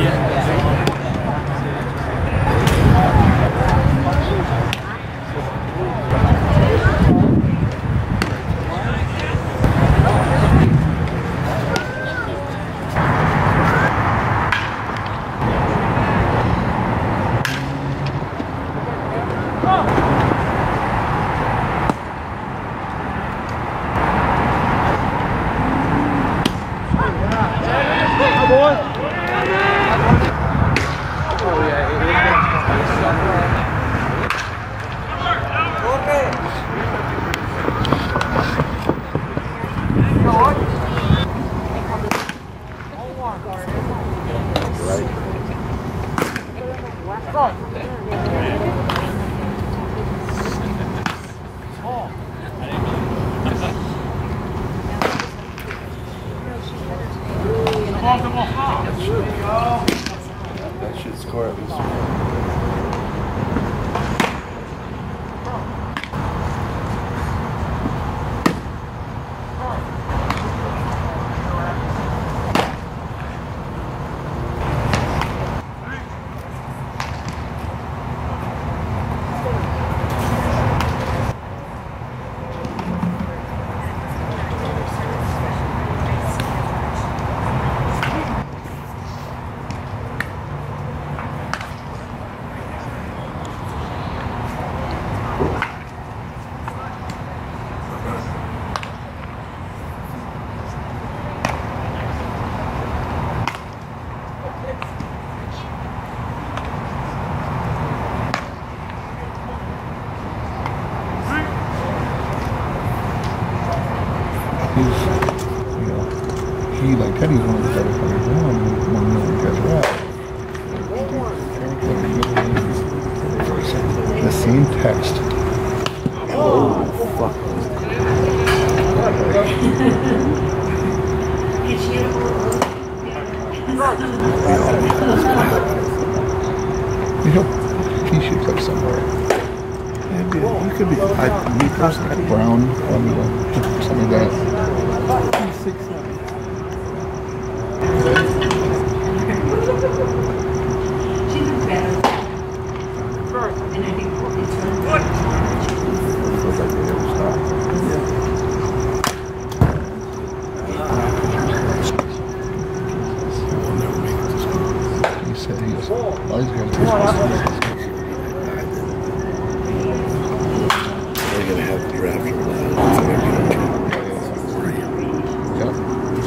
Yeah. That should score at least. He's, you know, he like Teddy's one of the better players now, and one of the guys are out. The same text. Oh, fuck. You know, he shoots up somewhere. Yeah, dude, you could be. I, me personally, Brown, um, something like that.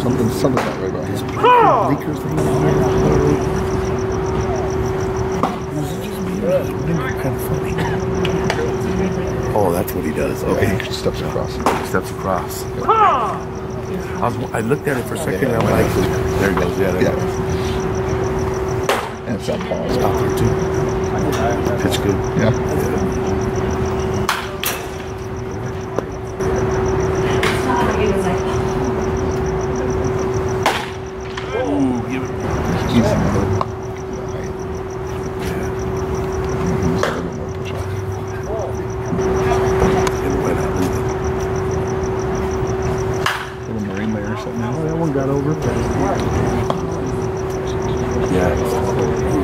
Something, something that way about his Lakers thing. Was it just me? or was it Kind of funny. Oh, that's what he does. Okay. he steps across. He steps across. I was. I looked at it for a second. and I'm like, there he goes. Yeah, there Yeah. he goes. good. Yeah. Give it. Little marine layer something. Oh, that one got over. Yeah.